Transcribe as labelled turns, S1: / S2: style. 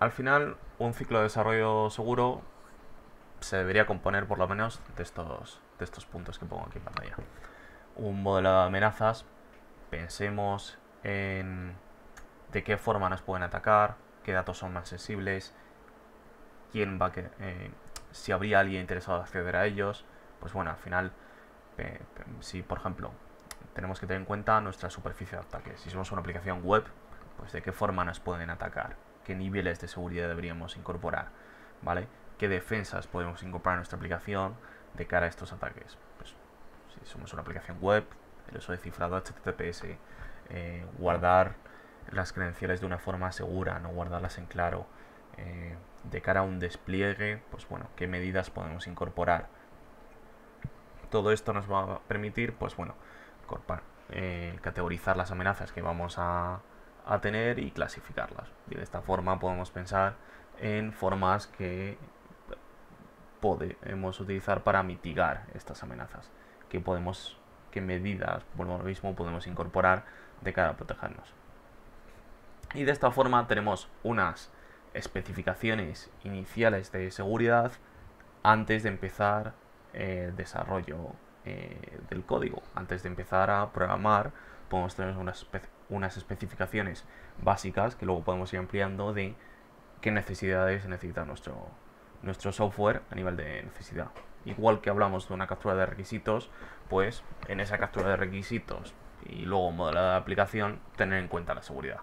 S1: al final, un ciclo de desarrollo seguro se debería componer por lo menos de estos, de estos puntos que pongo aquí en pantalla. Un modelo de amenazas, pensemos en de qué forma nos pueden atacar, qué datos son más sensibles, quién va a que, eh, si habría alguien interesado en acceder a ellos, pues bueno, al final, si por ejemplo tenemos que tener en cuenta nuestra superficie de ataque, si somos una aplicación web, pues de qué forma nos pueden atacar, qué niveles de seguridad deberíamos incorporar, ¿vale? ¿Qué defensas podemos incorporar a nuestra aplicación de cara a estos ataques? Pues si somos una aplicación web, el uso de cifrado HTTPS, eh, guardar las credenciales de una forma segura, no guardarlas en claro. Eh, de cara a un despliegue, pues bueno, qué medidas podemos incorporar. Todo esto nos va a permitir, pues bueno, eh, categorizar las amenazas que vamos a, a tener y clasificarlas. Y de esta forma podemos pensar en formas que podemos utilizar para mitigar estas amenazas. Que podemos, qué medidas, por lo mismo, podemos incorporar de cara a protegernos. Y de esta forma tenemos unas especificaciones iniciales de seguridad antes de empezar el desarrollo eh, del código. Antes de empezar a programar, podemos tener unas, unas especificaciones básicas que luego podemos ir ampliando de qué necesidades necesita nuestro, nuestro software a nivel de necesidad. Igual que hablamos de una captura de requisitos, pues en esa captura de requisitos y luego modelo de aplicación tener en cuenta la seguridad.